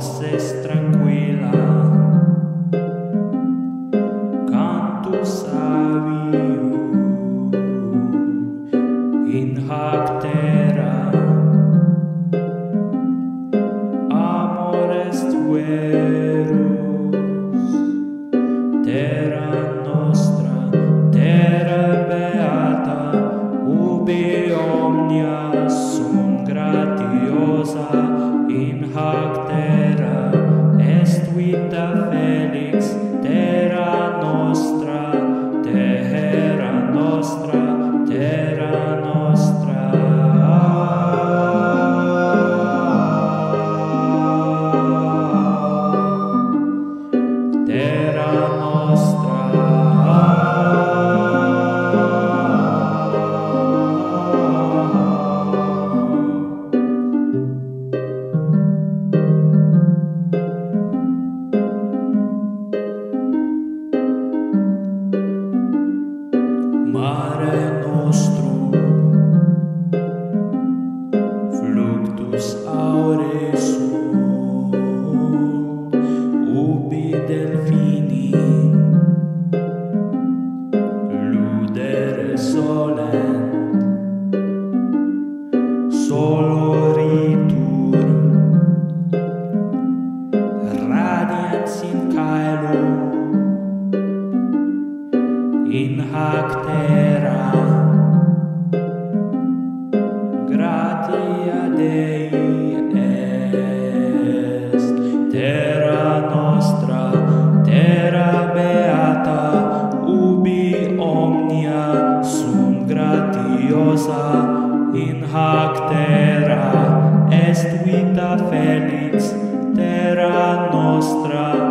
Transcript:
noxes tranquilos. solen solo ritur. Radians in caelo in hac terra da felix terra nostra.